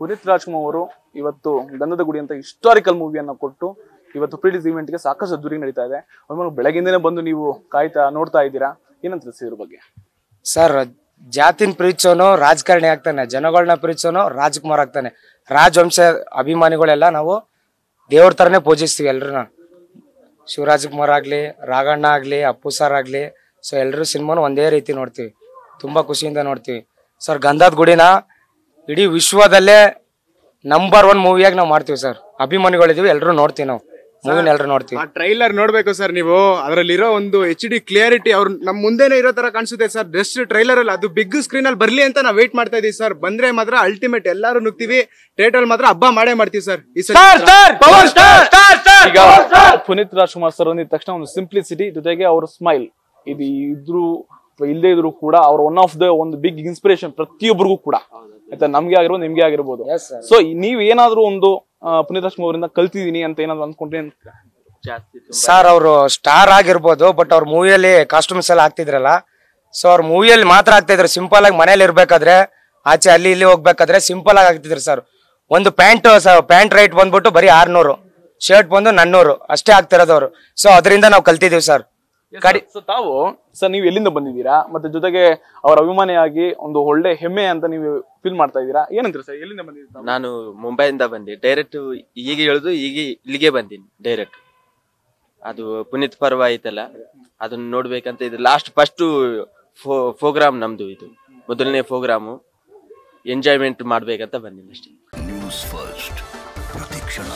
ಪುನೀತ್ ರಾಜ್ಕುಮಾರ್ ಅವರು ಇವತ್ತು ಗಂಧದ ಗುಡಿ ಅಂತ ಹಿಸ್ಟಾರಿಕಲ್ ಮೂವಿಯನ್ನು ಕೊಟ್ಟು ಇವತ್ತು ಪ್ರೀಲಿಸ್ ಇವೆಂಟ್ಗೆ ಸಾಕಷ್ಟು ಅದ್ದೂರಿ ನಡೀತಾ ಇದೆ. ಬೆಳಗಿಂದನೇ ಬಂದು ನೀವು ಕಾಯ್ತಾ ನೋಡ್ತಾ ಇದ್ದೀರಾ? ಏನಂತ ಇದ್ರ ಬಗ್ಗೆ? ಸರ್, ಜಾತಿನ ಪ್ರೀತಿಸೋನು ರಾಜಕಾರಣಿ ಆಗ್ತಾನೆ ಜನಗಳನ್ನ ಪ್ರೀತಿಸೋನು ರಾಜ್ಕುಮಾರ್ ಆಗ್ತಾನೆ. ರಾಜವಂಶ ಅಭಿಮಾನಿಗಳೆಲ್ಲ ನಾವು ದೇವ್ರ ಥರನೇ ಪೂಜಿಸ್ತೀವಿ ಎಲ್ರನ್ನ. ಶಿವರಾಜ್ಕುಮಾರ್ ಆಗಲಿ, ರಾಘಣ್ಣ ಆಗಲಿ, ಅಪ್ಪು ಸರ್ ಆಗಲಿ, ಸೊ ಎಲ್ಲರೂ ಸಿನಿಮಾನು ಒಂದೇ ರೀತಿ ನೋಡ್ತೀವಿ. ತುಂಬ ಖುಷಿಯಿಂದ ನೋಡ್ತೀವಿ. ಸರ್, ಗಂಧದ ಗುಡಿನ ಇಡೀ ವಿಶ್ವದಲ್ಲೇ ನಂಬರ್ ಒನ್ ಮೂವಿಯಾಗಿ ನಾವು ಮಾಡ್ತೀವಿ ಸರ್ ಅಭಿಮಾನಿಗಳಿದೀವಿ ಎಲ್ಲರೂ ನೋಡ್ತೀವಿ ನಾವು. ಮೂವಿನ ಎಲ್ಲರೂ ನೋಡ್ತೀವಿ. ಆ ಟ್ರೈಲರ್ ನೋಡ್ಬೇಕು ಸರ್ ನೀವು. ಅದರಲ್ಲಿರೋ ಒಂದು ಎಚ್ ಡಿ ಕ್ಲಿಯರಿಟಿ ಅವ್ರು ನಮ್ ಮುಂದೆನೇ ಇರೋ ತರ ಕಾಣಿಸುತ್ತೆ ಸರ್ ಜಸ್ಟ್ ಟ್ರೈಲರ್ ಅಲ್ಲಿ ಅದು ಬಿಗ್ ಸ್ಕ್ರೀನ್ ಅಲ್ಲಿ ಬರ್ಲಿ ಅಂತ ನಾವು ವೇಟ್ ಮಾಡ್ತಾ ಇದೀವಿ ಸರ್ ಬಂದ್ರೆ ಮಾತ್ರ ಅಲ್ಟಿಮೇಟ್ ಎಲ್ಲರೂ ನುಗ್ತೀವಿ. ಥಿಯೇಟರ್ ಮಾತ್ರ ಹಬ್ಬ ಮಾಡೇ ಮಾಡ್ತೀವಿ ಸರ್ ಈ ಸಲ ಈಗ ಪುನೀತ್ ರಾಜ್ಕುಮಾರ್ ಸರ್ ಒಂದಿದ ತಕ್ಷಣ ಒಂದು ಸಿಂಪ್ಲಿಸಿಟಿ ಜೊತೆಗೆ ಅವ್ರ ಸ್ಮೈಲ್ ಇದು ಇದ್ರು ಇಲ್ಲದೆ ಇದ್ರು ಕೂಡ ಅವ್ರ ಒನ್ ಆಫ್ ದ ಒಂದು ಬಿಗ್ ಇನ್ಸ್ಪಿರೇಷನ್ ಪ್ರತಿಯೊಬ್ಬರಿಗೂ ಕೂಡ. ಆಯ್ತಾ? ನಮ್ಗೆ ಆಗಿರ್ಬೋದು ನಿಮ್ಗೆ ಆಗಿರ್ಬೋದು. ಸೊ ನೀವ್ ಏನಾದ್ರು ಒಂದು ಪುನೀತ್ ರಾಜ್ಕುಮಾರ್ ಅವರಿಂದ ಕಲ್ತಿದೀನಿ ಅಂತ ಏನಾದ್ರು ಅನ್ಕೊಂಡ್ರೆ ಸರ್ ಅವರು ಸ್ಟಾರ್ ಆಗಿರ್ಬೋದು ಬಟ್ ಅವ್ರ ಮೂವಿಯಲ್ಲಿ ಕಾಸ್ಟ್ಯೂಮ್ಸ್ ಎಲ್ಲ ಹಾಕ್ತಿದ್ರಲ್ಲ? ಸೊ ಅವ್ರ ಮೂವಿಯಲ್ಲಿ ಮಾತ್ರ ಆಗ್ತಿದ್ರು ಸಿಂಪಲ್ ಆಗಿ ಮನೇಲಿ ಇರ್ಬೇಕಾದ್ರೆ ಆಚೆ ಅಲ್ಲಿ ಇಲ್ಲಿ ಹೋಗ್ಬೇಕಾದ್ರೆ ಸಿಂಪಲ್ ಆಗಿ ಆಗ್ತಿದ್ರು ಸರ್ ಒಂದು ಪ್ಯಾಂಟ್ ಪ್ಯಾಂಟ್ ರೈಟ್ ಬಂದ್ಬಿಟ್ಟು ಬರೀ ಆರ್ನೂರು. ಶರ್ಟ್ ಬಂದು ನನ್ನೂರು. ಅಷ್ಟೇ ಆಗ್ತಿರೋದು ಅವರು. ಸೊ ಅದರಿಂದ ನಾವು ಕಲ್ತಿದೀವಿ ಸರ್ ಸೊ ತಾವು ಸರ್ ನೀವು ಎಲ್ಲಿಂದ ಬಂದಿದ್ದೀರಾ? ಮತ್ತೆ ಜೊತೆಗೆ ಅವರ ಅಭಿಮಾನಿಯಾಗಿ ಒಂದು ಒಳ್ಳೆ ಹೆಮ್ಮೆ ಅಂತ ನೀವು ಫೀಲ್ ಮಾಡ್ತಾ ಇದ್ದೀರಾ? ಏನಂತೀರಾ ಸರ್ ಎಲ್ಲಿಂದ ಬಂದಿದ್ದೀರಾ? ನಾನು ಮುಂಬೈಯಿಂದ ಬಂದೆ. ಡೈರೆಕ್ಟ್ ಈಗ ಹೇಳುದು ಈಗ ಇಲ್ಲಿಗೆ ಬಂದೀನಿ ಡೈರೆಕ್ಟ್ ಅದು ಪುನೀತ್ ಪರ್ವ ಐತಲ್ಲ ಅದನ್ನ ನೋಡ್ಬೇಕಂತ ಇದು ಲಾಸ್ಟ್ ಫಸ್ಟ್ ಪ್ರೋಗ್ರಾಮ್ ನಮ್ದು ಇದು. ಮೊದಲನೇ ಪ್ರೋಗ್ರಾಮು ಎಂಜಾಯ್ಮೆಂಟ್ ಮಾಡ್ಬೇಕಂತ ಬಂದೀನಿ ಅಷ್ಟೇ. ನ್ಯೂಸ್ ಫಸ್ಟ್ ಪ್ರತಿಕ್ಷಣ.